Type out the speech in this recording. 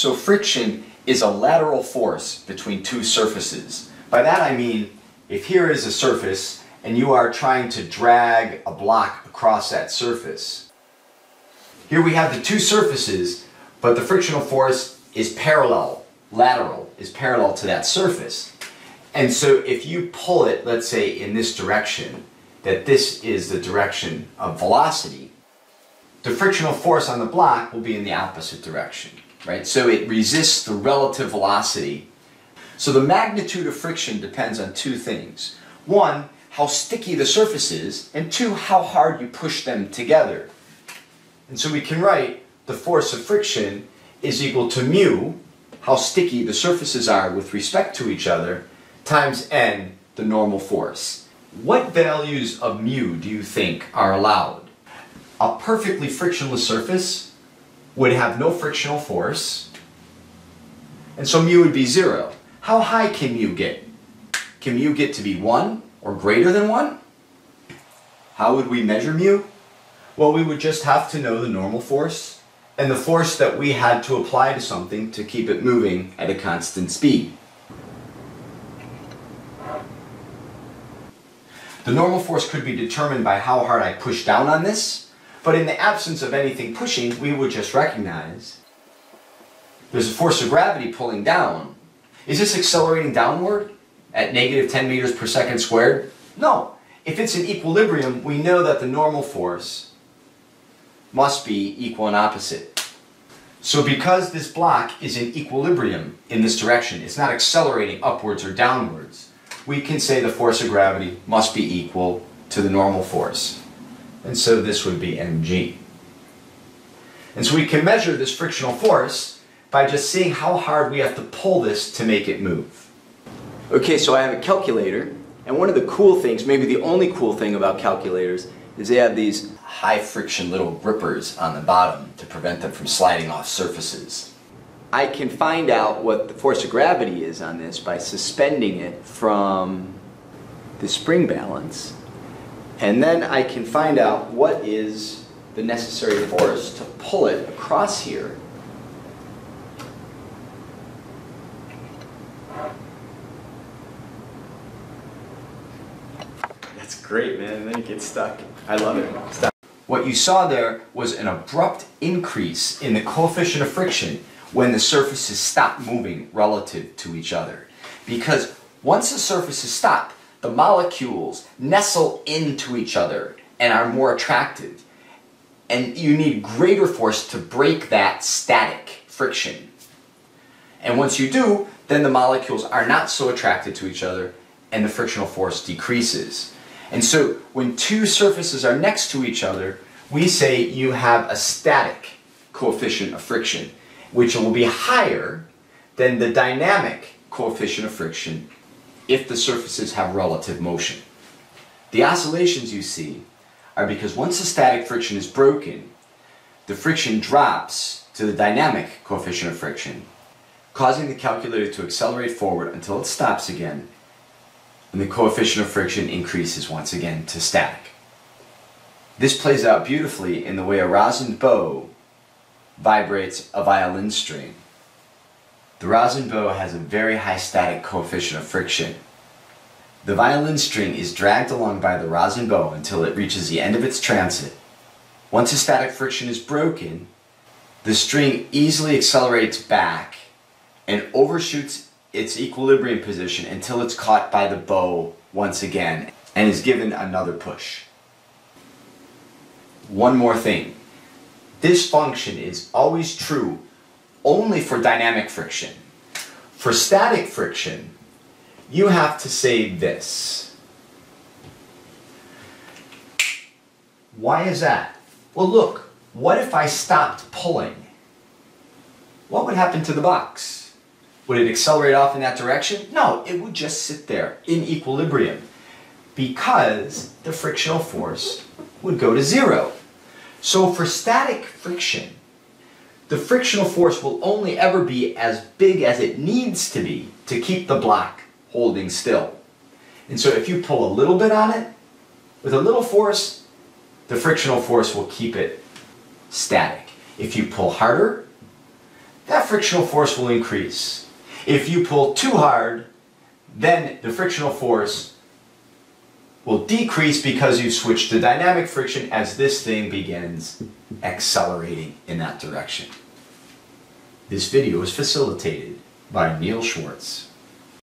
So friction is a lateral force between two surfaces. By that I mean, if here is a surface and you are trying to drag a block across that surface, here we have the two surfaces, but the frictional force is parallel, lateral, is parallel to that surface. And so if you pull it, let's say in this direction, that this is the direction of velocity, the frictional force on the block will be in the opposite direction, right? So it resists the relative velocity. So the magnitude of friction depends on two things. One, how sticky the surface is, and two, how hard you push them together. And so we can write the force of friction is equal to mu, how sticky the surfaces are with respect to each other, times n, the normal force. What values of mu do you think are allowed? A perfectly frictionless surface would have no frictional force, and so mu would be zero. How high can mu get? Can mu get to be 1 or greater than 1? How would we measure mu? Well, we would just have to know the normal force and the force that we had to apply to something to keep it moving at a constant speed. The normal force could be determined by how hard I push down on this, but in the absence of anything pushing, we would just recognize there's a force of gravity pulling down. Is this accelerating downward at negative 10 meters per second squared? No. If it's in equilibrium, we know that the normal force must be equal and opposite. So because this block is in equilibrium in this direction, it's not accelerating upwards or downwards, we can say the force of gravity must be equal to the normal force. And so this would be mg. And so we can measure this frictional force by just seeing how hard we have to pull this to make it move. Okay, so I have a calculator, and one of the cool things, maybe the only cool thing about calculators, is they have these high friction little grippers on the bottom to prevent them from sliding off surfaces. I can find out what the force of gravity is on this by suspending it from the spring balance. And then I can find out what is the necessary force to pull it across here. That's great, man. And then it gets stuck. I love it. Stop. What you saw there was an abrupt increase in the coefficient of friction when the surfaces stop moving relative to each other. Because once the surfaces stop, the molecules nestle into each other and are more attractive. And you need greater force to break that static friction. And once you do, then the molecules are not so attracted to each other and the frictional force decreases. And so when two surfaces are next to each other, we say you have a static coefficient of friction which will be higher than the dynamic coefficient of friction if the surfaces have relative motion. The oscillations you see are because once the static friction is broken, the friction drops to the dynamic coefficient of friction, causing the calculator to accelerate forward until it stops again, and the coefficient of friction increases once again to static. This plays out beautifully in the way a rosin bow vibrates a violin string. The rosin bow has a very high static coefficient of friction. The violin string is dragged along by the rosin bow until it reaches the end of its transit. Once the static friction is broken, the string easily accelerates back and overshoots its equilibrium position until it's caught by the bow once again and is given another push. One more thing. This function is always true only for dynamic friction. For static friction, you have to say this. Why is that? Well, look, what if I stopped pulling? What would happen to the box? Would it accelerate off in that direction? No, it would just sit there in equilibrium because the frictional force would go to zero. So for static friction, the frictional force will only ever be as big as it needs to be to keep the block holding still. And so if you pull a little bit on it, with a little force, the frictional force will keep it static. If you pull harder, that frictional force will increase. If you pull too hard, then the frictional force will decrease because you've switched to dynamic friction as this thing begins accelerating in that direction. This video is facilitated by Neil Schwartz.